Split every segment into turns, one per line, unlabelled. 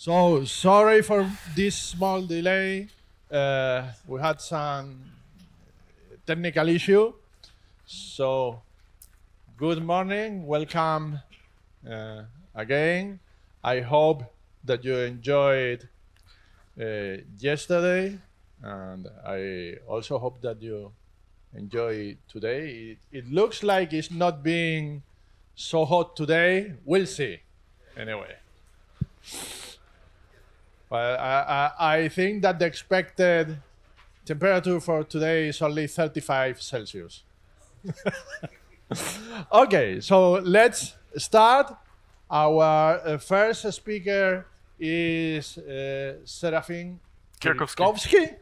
So sorry for this small delay. Uh, we had some technical issue. So good morning, welcome uh, again. I hope that you enjoyed uh, yesterday, and I also hope that you enjoy today. It, it looks like it's not being so hot today. We'll see. Anyway. Well, I, I, I think that the expected temperature for today is only 35 Celsius. okay, so let's start. Our uh, first speaker is uh, Serafin
Kirkovski.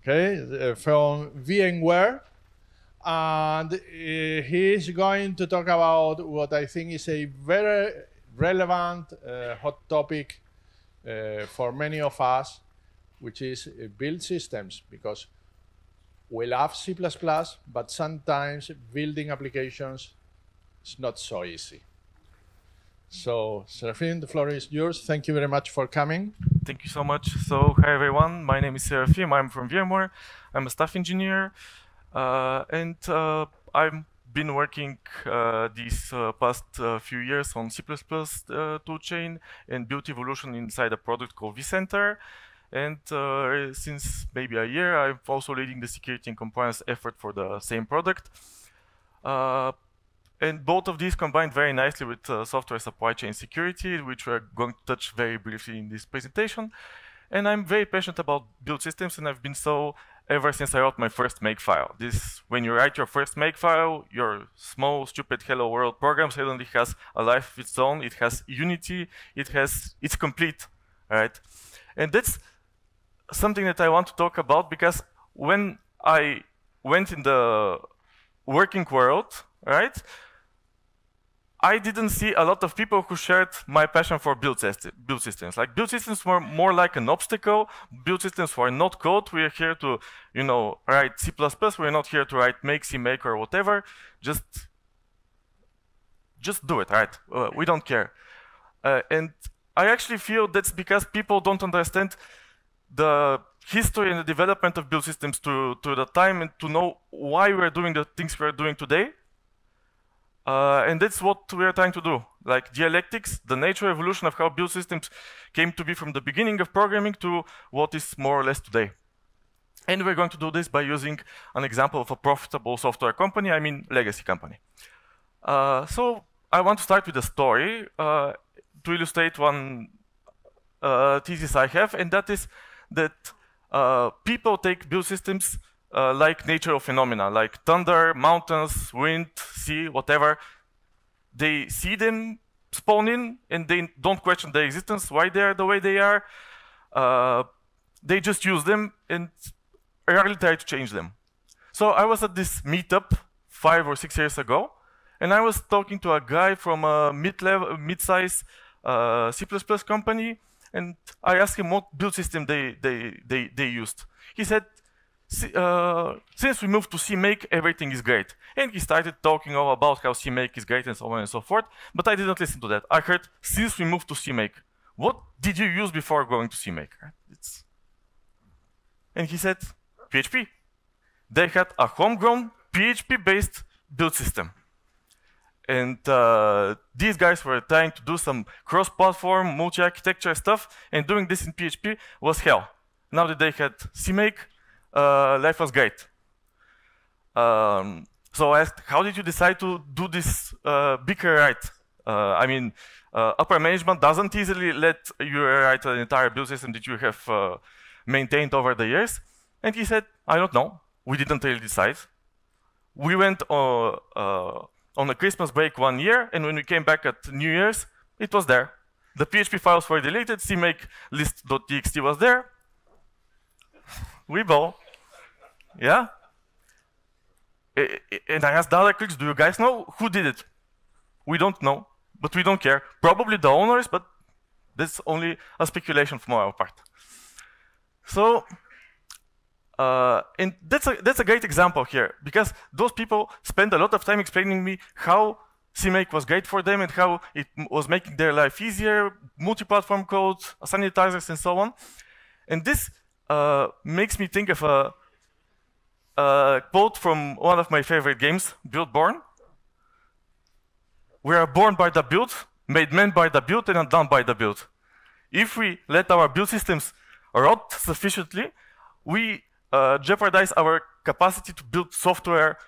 Okay, uh, from VMware. And uh, he's going to talk about what I think is a very relevant uh, hot topic for many of us, which is uh, build systems, because we love C++, but sometimes building applications is not so easy. So, Serafin, the floor is yours. Thank you very much for coming.
Thank you so much. So, hi everyone. My name is Serafim. I'm from VMware. I'm a staff engineer, uh, and uh, I'm been working uh, these uh, past uh, few years on C++ toolchain and built evolution inside a product called vCenter. And since maybe a year, I'm also leading the security and compliance effort for the same product. And both of these combined very nicely with uh, software supply chain security, which we're going to touch very briefly in this presentation. And I'm very passionate about build systems, and I've been so ever since I wrote my first Makefile. This, when you write your first Makefile, your small, stupid hello world program suddenly has a life of its own. It has unity. It has, it's complete, right? And that's something that I want to talk about because when I went in the working world, right? I didn't see a lot of people who shared my passion for build, build systems. Like build systems were more like an obstacle. Build systems were not code. We are here to, you know, write C++. We're not here to write make, C, make, or whatever. Just, just do it, right? Uh, we don't care. Uh, and I actually feel that's because people don't understand the history and the development of build systems to, to the time and to know why we're doing the things we're doing today uh, and that's what we are trying to do. Like dialectics, the nature evolution of how build systems came to be from the beginning of programming to what is more or less today. And we're going to do this by using an example of a profitable software company, I mean legacy company. Uh, so I want to start with a story uh, to illustrate one uh, thesis I have, and that is that uh, people take build systems uh, like natural phenomena, like thunder, mountains, wind, sea, whatever. They see them spawning and they don't question their existence, why they are the way they are. Uh, they just use them and rarely try to change them. So I was at this meetup five or six years ago, and I was talking to a guy from a mid-level, mid-size uh, C++ company, and I asked him what build system they, they, they, they used. He said uh, since we moved to CMake, everything is great. And he started talking all about how CMake is great and so on and so forth, but I didn't listen to that. I heard, since we moved to CMake, what did you use before going to CMake? It's... And he said, PHP. They had a homegrown PHP-based build system. And uh, these guys were trying to do some cross-platform, multi-architecture stuff, and doing this in PHP was hell. Now that they had CMake, uh, life was great. Um, so I asked, how did you decide to do this uh, bigger right? Uh, I mean, uh, upper management doesn't easily let you write an entire build system that you have uh, maintained over the years. And he said, I don't know. We didn't really decide. We went uh, on a Christmas break one year, and when we came back at New Year's, it was there. The PHP files were deleted, cmake list.txt was there. We bow. Yeah? And I asked the other clicks, do you guys know who did it? We don't know, but we don't care. Probably the owners, but that's only a speculation from our part. So, uh, and that's a, that's a great example here, because those people spend a lot of time explaining me how CMake was great for them and how it was making their life easier, multi-platform code, sanitizers, and so on. And this uh, makes me think of a, a, quote from one of my favorite games, Build Born. We are born by the build, made men by the build, and undone by the build. If we let our build systems rot sufficiently, we uh, jeopardize our capacity to build software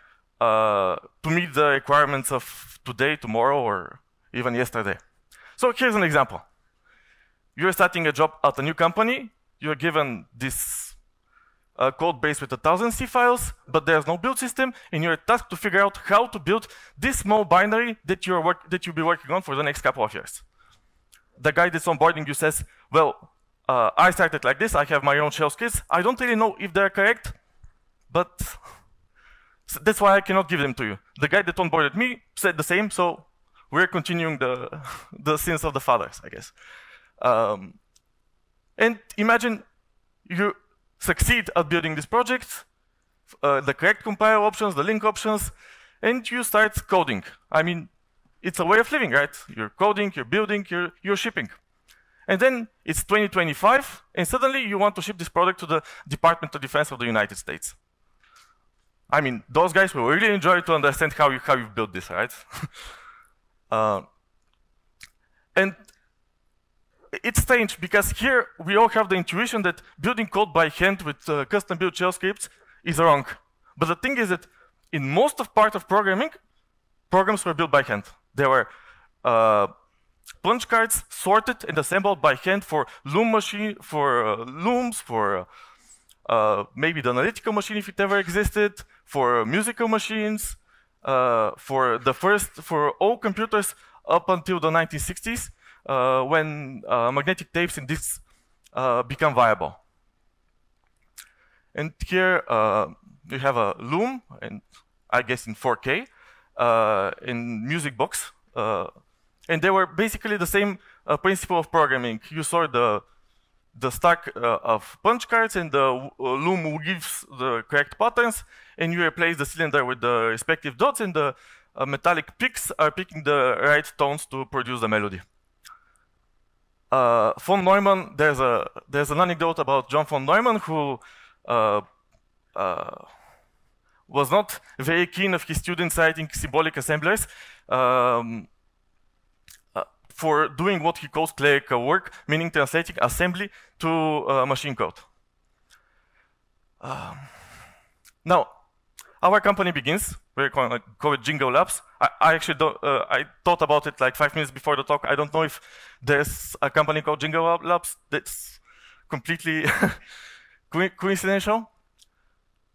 uh, to meet the requirements of today, tomorrow, or even yesterday. So here's an example. You're starting a job at a new company. You're given this uh, code base with a thousand C files, but there's no build system, and you're tasked to figure out how to build this small binary that, you're work that you'll be working on for the next couple of years. The guy that's onboarding you says, well, uh, I started like this, I have my own shell scripts. I don't really know if they're correct, but that's why I cannot give them to you. The guy that onboarded me said the same, so we're continuing the, the sins of the fathers, I guess. Um, and imagine you succeed at building this project, uh, the correct compile options, the link options, and you start coding. I mean, it's a way of living, right? You're coding, you're building, you're, you're shipping. And then it's 2025, and suddenly you want to ship this product to the Department of Defense of the United States. I mean, those guys will really enjoy to understand how you how you built this, right? uh, and it's strange because here we all have the intuition that building code by hand with uh, custom built shell scripts is wrong. But the thing is that in most of part of programming, programs were built by hand. They were uh, punch cards sorted and assembled by hand for loom machine, for uh, looms, for uh, maybe the analytical machine if it ever existed, for musical machines, uh, for the first, for all computers up until the 1960s, uh, when uh, magnetic tapes and disks uh, become viable. And here you have a loom, and I guess in 4K, in music box, and they were basically the same uh, principle of programming. You saw the the stack uh, of punch cards and the uh, loom gives the correct patterns and you replace the cylinder with the respective dots and the uh, metallic picks are picking the right tones to produce the melody. Uh, von Neumann, there's a there's an anecdote about John von Neumann who uh, uh, was not very keen of his students writing symbolic assemblers. Um, for doing what he calls clerical work, meaning translating assembly to uh, machine code. Um, now, our company begins. We call it, call it Jingo Labs. I, I actually uh, I thought about it like five minutes before the talk. I don't know if there's a company called Jingo Labs that's completely coincidental.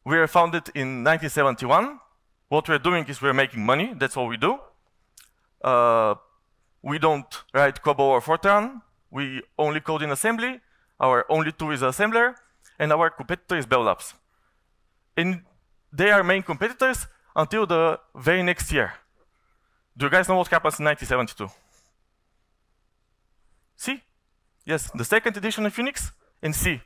We were founded in 1971. What we're doing is we're making money. That's all we do. Uh, we don't write COBOL or Fortran. We only code in assembly. Our only tool is assembler. And our competitor is Bell Labs. And they are main competitors until the very next year. Do you guys know what happens in 1972? C? Yes, the second edition of Unix and C.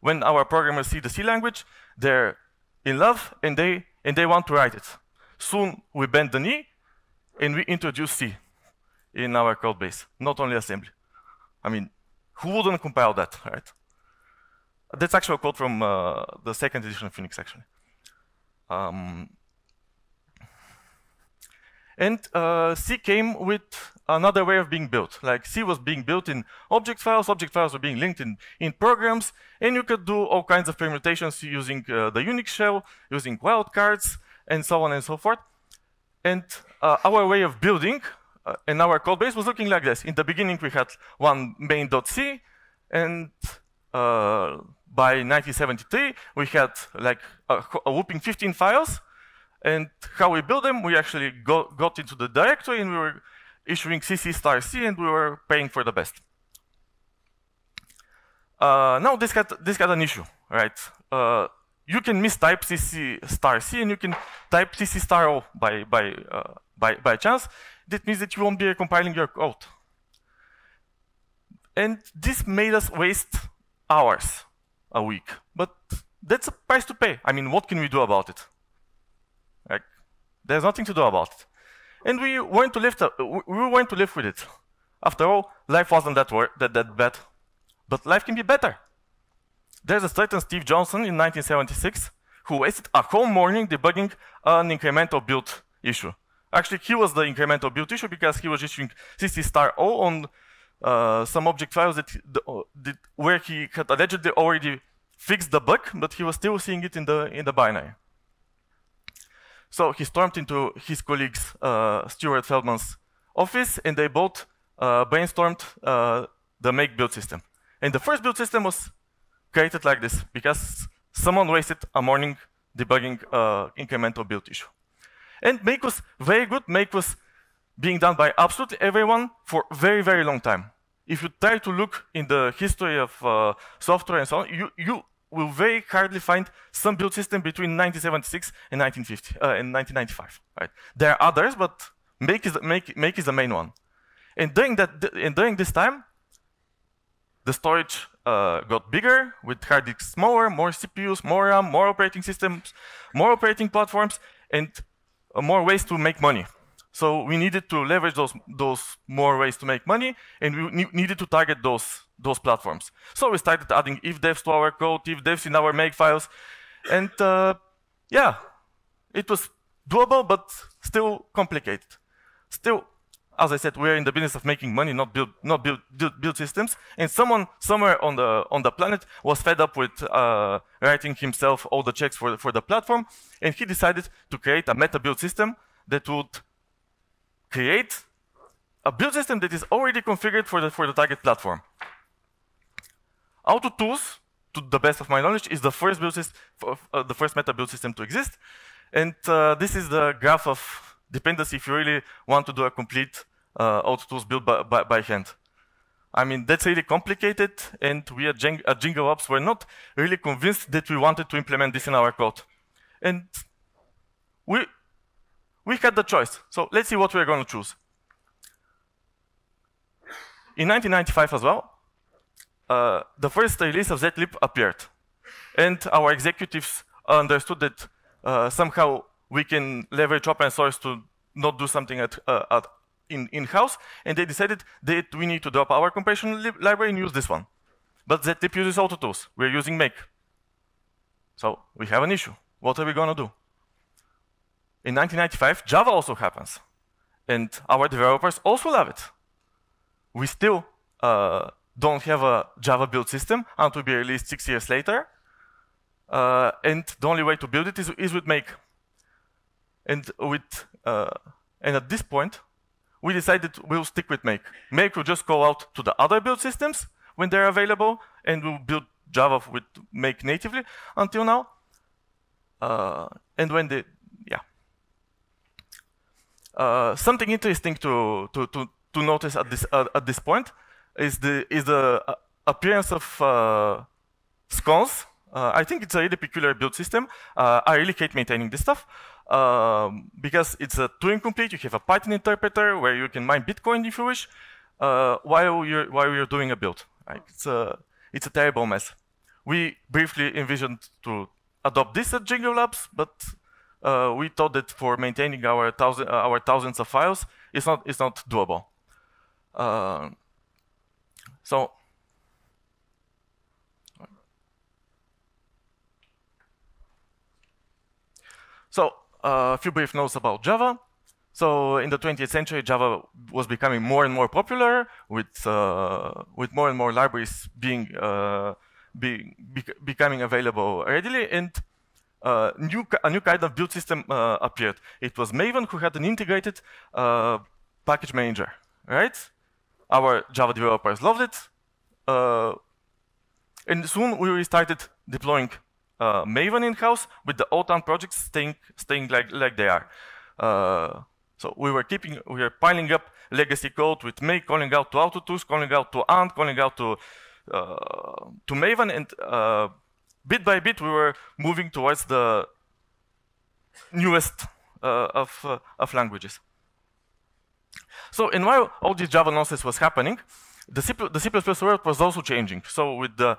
When our programmers see the C language, they're in love and they, and they want to write it. Soon we bend the knee and we introduce C in our code base, not only assembly. I mean, who wouldn't compile that, right? That's actually a quote from uh, the second edition of Unix, actually. Um, and uh, C came with another way of being built. Like C was being built in object files, object files were being linked in, in programs, and you could do all kinds of permutations using uh, the Unix shell, using wildcards, and so on and so forth. And uh, our way of building uh, and our code base was looking like this. In the beginning, we had one main.c, and uh, by 1973, we had like a, a, whooping 15 files. And how we built them, we actually got, got into the directory, and we were issuing cc star c, and we were paying for the best. Uh, now this got this got an issue, right? Uh, you can mistype cc star c, and you can type cc star o by by uh, by by chance, that means that you won't be compiling your code. And this made us waste hours a week. But that's a price to pay. I mean, what can we do about it? There's nothing to do about it. And we went to live, we went to live with it. After all, life wasn't that, that, that bad. But life can be better. There's a certain Steve Johnson in 1976 who wasted a whole morning debugging an incremental build issue. Actually, he was the incremental build issue because he was issuing CC star O on uh, some object files that, uh, where he had allegedly already fixed the bug, but he was still seeing it in the in the binary. So he stormed into his colleague's uh, Stuart Feldman's office, and they both uh, brainstormed uh, the make build system. And the first build system was created like this because someone wasted a morning debugging uh, incremental build issue. And make was very good. Make was being done by absolutely everyone for very, very long time. If you try to look in the history of uh, software and so on, you, you will very hardly find some build system between 1976 and 1950 uh, and 1995. Right? There are others, but Make is, Make, Make is the main one. And during, that, and during this time, the storage uh, got bigger with hard disks smaller, more CPUs, more RAM, more operating systems, more operating platforms, and uh, more ways to make money. So we needed to leverage those, those more ways to make money, and we ne needed to target those, those platforms. So we started adding ifdefs to our code, ifdefs in our make files, and uh, yeah, it was doable, but still complicated. Still, as I said, we're in the business of making money, not build, not build, build systems. And someone somewhere on the on the planet was fed up with uh, writing himself all the checks for for the platform, and he decided to create a meta build system that would create a build system that is already configured for the for the target platform. AutoTools, to the best of my knowledge, is the first build system, uh, the first meta build system to exist, and uh, this is the graph of dependency if you really want to do a complete uh, AutoTools build by, by, by, hand. I mean, that's really complicated, and we at, Jing at Jingle Ops were not really convinced that we wanted to implement this in our code. And we, we had the choice. So let's see what we're going to choose. In 1995 as well, uh, the first release of zlib appeared. And our executives understood that uh, somehow we can leverage open source to not do something at, uh, at in in-house, and they decided that we need to drop our compression li library and use this one. But zlib uses AutoTools. We're using Make. So we have an issue. What are we going to do? In 1995, Java also happens. And our developers also love it. We still uh, don't have a Java build system until we released six years later. Uh, and the only way to build it is, is with Make. And with uh, and at this point, we decided we'll stick with Make. Make will just go out to the other build systems when they're available, and we'll build Java with Make natively until now. Uh, and when the, something interesting to, to, to, to notice at this, uh, at this point is the, is the uh, appearance of uh, SCons. Uh, I think it's a really peculiar build system. I really hate maintaining this stuff um, because it's a Turing complete. You have a Python interpreter where you can mine Bitcoin if you wish, uh, while you're while you're doing a build. It's a it's a terrible mess. We briefly envisioned to adopt this at Jingle Labs, but uh, we thought that for maintaining our thousand uh, our thousands of files, it's not it's not doable. Uh, so. So a few brief notes about Java. So in the 20th century, Java was becoming more and more popular, with uh, with more and more libraries being uh, be, be, becoming available readily, and new a new kind of build system uh, appeared. It was Maven who had an integrated uh, package manager, right? Our Java developers loved it, uh, and soon we started deploying uh, Maven in-house with the OTAN projects staying, staying like, like they are. Uh, so we were keeping, we were piling up legacy code with Make, calling out to AutoTools, calling out to Ant, calling out to, to Maven, and bit by bit we were moving towards the newest uh, of, uh, of languages. So, and while all this Java nonsense was happening, the C, the C++ world was also changing. So with the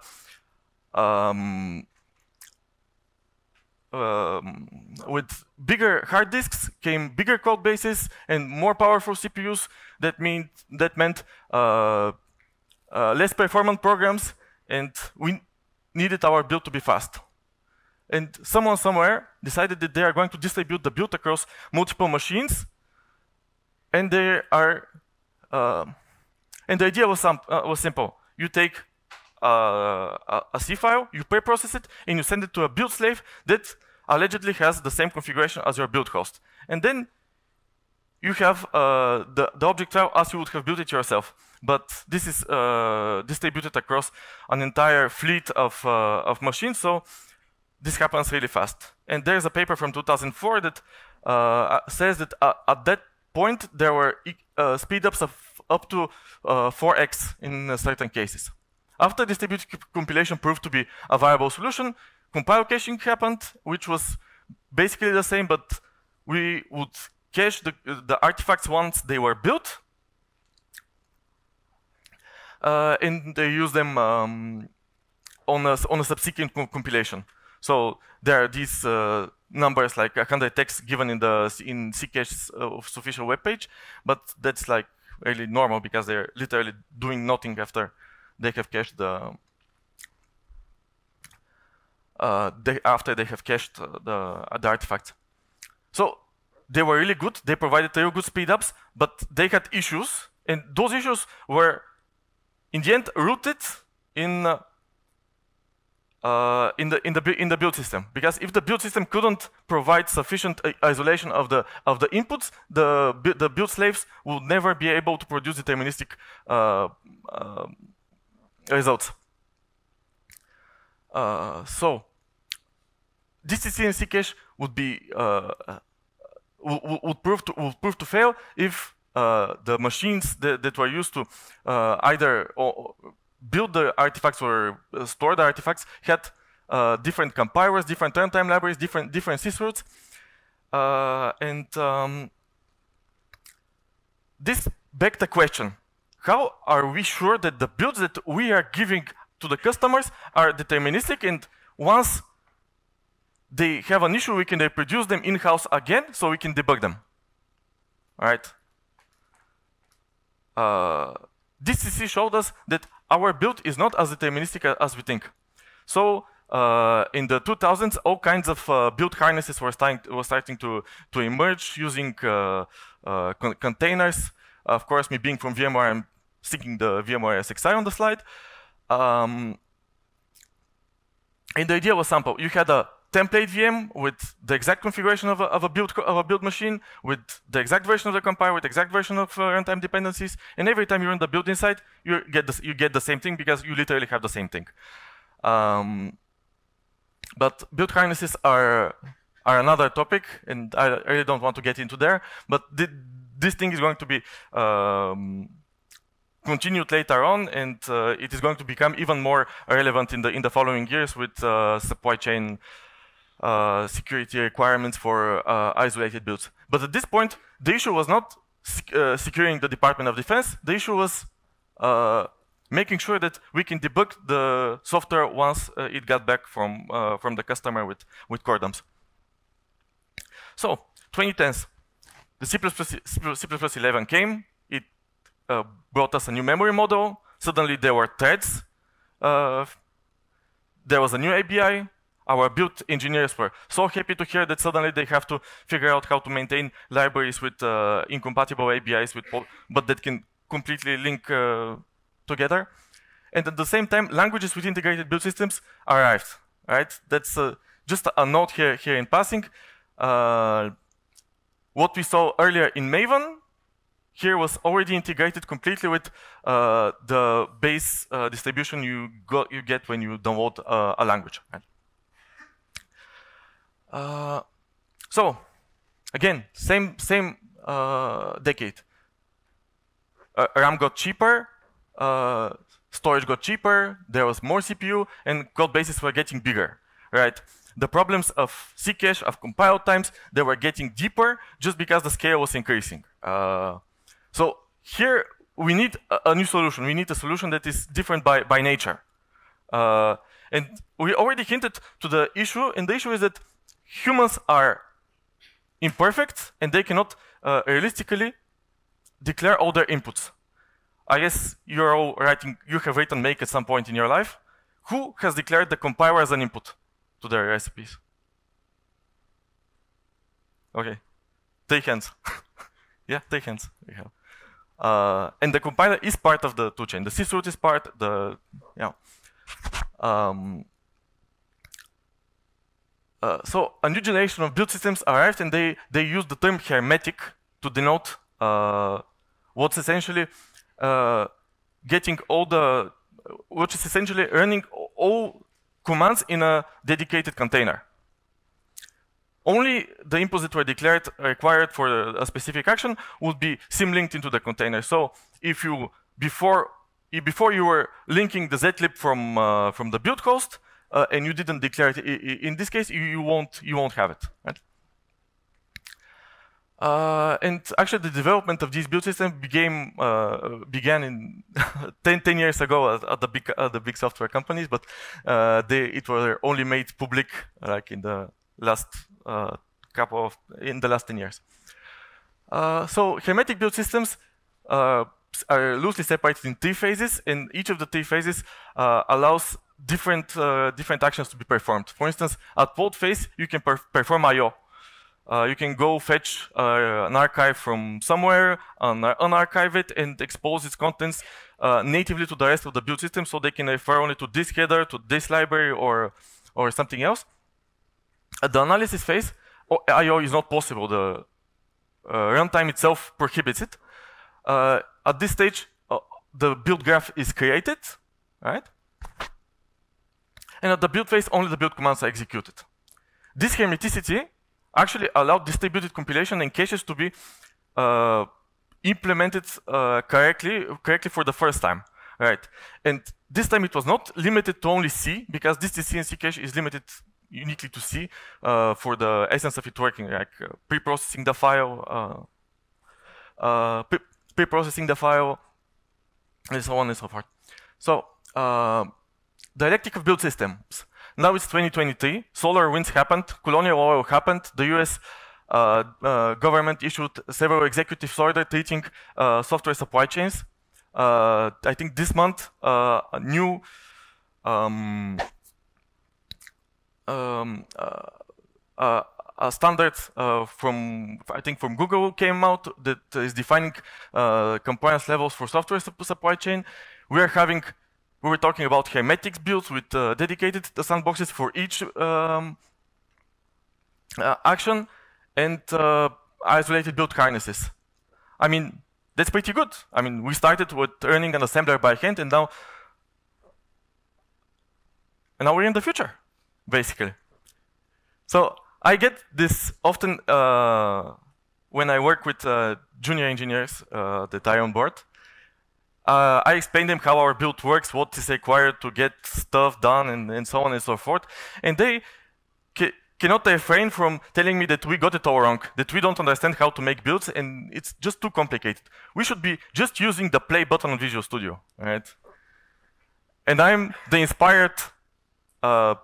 um, um, with bigger hard disks came bigger code bases and more powerful CPUs. That mean that meant uh, uh, less performant programs, and we needed our build to be fast. And someone somewhere decided that they are going to distribute the build across multiple machines, and they are. Uh, and the idea was, some, uh, was simple. You take uh, a, C file, you pre-process it, and you send it to a build slave that allegedly has the same configuration as your build host. And then you have uh, the, the object file as you would have built it yourself. But this is uh, distributed across an entire fleet of, uh, of machines, so this happens really fast. And there's a paper from 2004 that uh, says that uh, at that point there were uh, speedups of up to 4x in certain cases. After distributed compilation proved to be a viable solution, compile caching happened, which was basically the same, but we would cache the, the artifacts once they were built, uh, and they use them um, on, a, on a subsequent co compilation. So there are these uh, numbers like 100 texts given in the in Ccache's uh, official webpage, but that's like really normal because they're literally doing nothing after they have cached the uh, they, after they have cached the, uh, the artifact. So they were really good. They provided real good speedups, but they had issues, and those issues were, in the end, rooted in uh, uh, in the in the in the build system. Because if the build system couldn't provide sufficient uh, isolation of the of the inputs, the the build slaves would never be able to produce deterministic uh, results. so distcc and Ccache would be uh, would, prove to would prove to fail if uh, the machines that, that, were used to uh, either build the artifacts or uh, store the artifacts had uh, different compilers, different runtime libraries, different different sysroots, uh, and um, this begs the question: How are we sure that the builds that we are giving to the customers are deterministic? And once they have an issue, we can reproduce them in-house again so we can debug them. All right? Uh, distcc showed us that our build is not as deterministic as we think. So uh, in the 2000s, all kinds of uh, build harnesses were starting, were starting to, to emerge using uh, uh con containers. Of course, me being from VMware, I'm sticking the VMware ESXi on the slide. Um, and the idea was simple. You had a template VM with the exact configuration of a, of a, build of a build machine, with the exact version of the compiler, with exact version of uh, runtime dependencies, and every time you run the build inside, you get the, you get the same thing because you literally have the same thing. Um, but build harnesses are are another topic, and I, really don't want to get into there. But th this thing is going to be um, continued later on, and uh, it is going to become even more relevant in the in the following years with uh, supply chain security requirements for uh, isolated builds. But at this point, the issue was not sec uh, securing the Department of Defense. The issue was uh, making sure that we can debug the software once uh, it got back from from the customer with with core dumps. So 2010s, the C++, C++ 11 came. It brought us a new memory model. Suddenly there were threads. there was a new ABI our build engineers were so happy to hear that suddenly they have to figure out how to maintain libraries with uh, incompatible ABIs, with but that can completely link uh, together. And at the same time, languages with integrated build systems arrived. Right? That's uh, just a note here, here in passing. Uh, what we saw earlier in Maven here was already integrated completely with uh, the base uh, distribution you, got, you get when you download a language. Right? Uh, so again, same same uh, decade. Uh, RAM got cheaper, uh, storage got cheaper, there was more CPU, and code bases were getting bigger, right? The problems of Ccache, of compile times, they were getting deeper just because the scale was increasing. Uh, so here we need a, a, new solution. We need a solution that is different by, by nature. Uh, and we already hinted to the issue, and the issue is that humans are imperfect and they cannot uh, realistically declare all their inputs. I guess you're all writing, you have written make at some point in your life. Who has declared the compiler as an input to their recipes? Okay, take hands. yeah, take hands. Uh, and the compiler is part of the toolchain. The sysroot is part. The yeah. Um, uh, so a new generation of build systems arrived, and they they use the term hermetic to denote uh, what's essentially uh, getting all the, which is essentially running all commands in a dedicated container. Only the inputs that were declared required for a specific action would be symlinked into the container. So if you before before you were linking the zlib from uh, from the build host uh, and you didn't declare it, in this case you, you won't you won't have it. Right? Uh, and actually, the development of this build system became uh, began in 10, 10, years ago at, at the big at the big software companies, but uh, they it was only made public like in the last uh, couple of in the last 10 years. Uh, so hermetic build systems are loosely separated in three phases, and each of the three phases allows different different actions to be performed. For instance, at vault phase, you can per perform I/O. Uh, you can go fetch uh, an archive from somewhere, un unarchive it, and expose its contents uh, natively to the rest of the build system so they can refer only to this header, to this library, or, or something else. At the analysis phase, I.O. is not possible. The uh, runtime itself prohibits it. Uh, at this stage, uh, the build graph is created, right? And at the build phase, only the build commands are executed. This hermeticity actually allowed distributed compilation and caches to be uh, implemented uh, correctly, correctly for the first time, right? And this time it was not limited to only C, because this CNC cache is limited uniquely to C uh, for the essence of it working, like uh, pre-processing the file, uh, uh, pre-processing the file, and so on and so forth. So, dialectic of build systems. Now it's 2023. SolarWinds happened. Colonial Oil happened. The US uh, uh, government issued several executive orders treating uh, software supply chains. Uh, I think this month, uh, a new um, um, uh, a standard from, I think, from Google came out that is defining compliance levels for software supply chain. We are having we were talking about hermetics builds with uh, dedicated sandboxes for each um, uh, action and uh, isolated build harnesses. I mean, that's pretty good. I mean, we started with running an assembler by hand, and now, and now we're in the future, basically. So I get this often uh, when I work with uh, junior engineers uh, that I on board uh, I explained them how our build works, what is required to get stuff done, and, and so on and so forth. And they ca cannot refrain from telling me that we got it all wrong, that we don't understand how to make builds, and it's just too complicated. We should be just using the play button on Visual Studio, right? And I'm the inspired uh,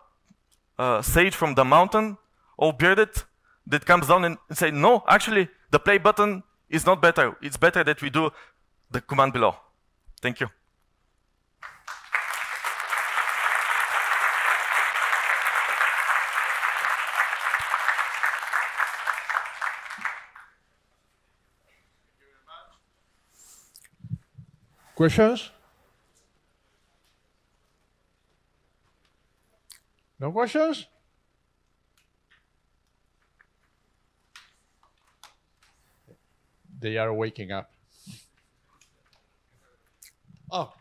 uh, sage from the mountain, all bearded, that comes down and say, no, actually, the play button is not better. It's better that we do the command below. Thank you.
Questions? No questions? They are waking up. Oh.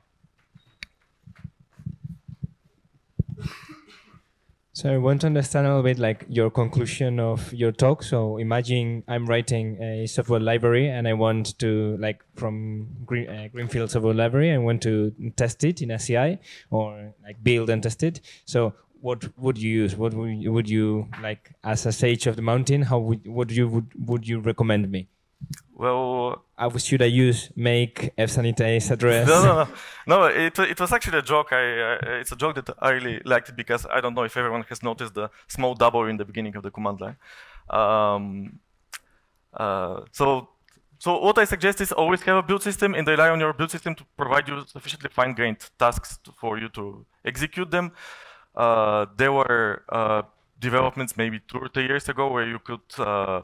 So I want to understand a little bit like your conclusion of your talk. So imagine I'm writing a software library and I want to like from Green, uh, Greenfield software library, I want to test it in a CI or like build and test it. So what would you use? What would you, would you like as a sage of the mountain? How would what you would would you recommend me?
Well,
Uh, should I use make fsanitize address?
no, no, no, no. It it was actually a joke. I uh, it's a joke that I really liked because I don't know if everyone has noticed the small double in the beginning of the command line. Um, uh, so so what I suggest is always have a build system and rely on your build system to provide you sufficiently fine-grained tasks to, for you to execute them. Uh, there were uh, developments maybe two or three years ago where you could uh,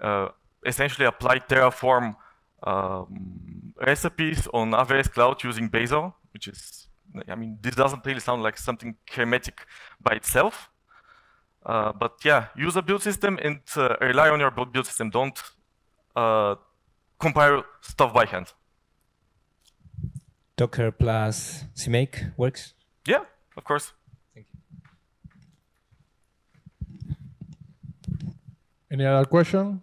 uh, essentially apply Terraform um, recipes on AWS Cloud using Bazel, which is, I mean, this doesn't really sound like something hermetic by itself. Uh, but yeah, use a build system and uh, rely on your build system. Don't uh, compile stuff by hand.
Docker plus CMake works.
Yeah, of course.
Thank you.
Any other question?